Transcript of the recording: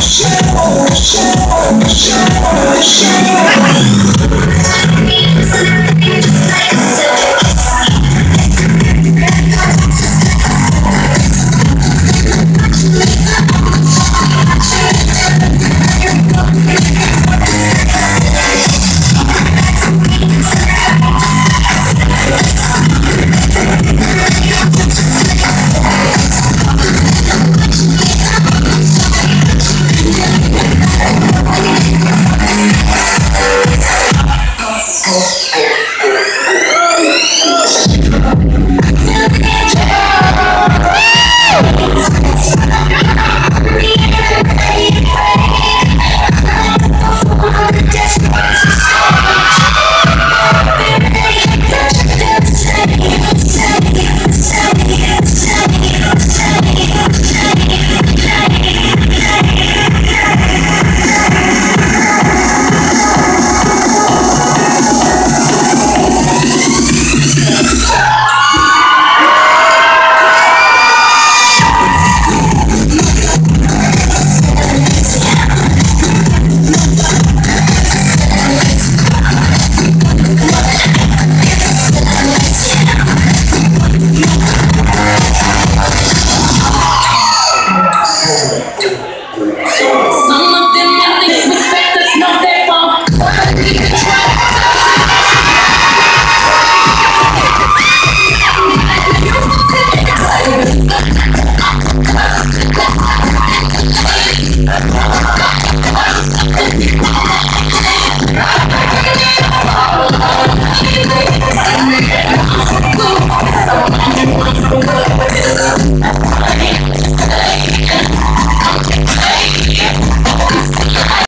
Yeah. Yes. Yeah.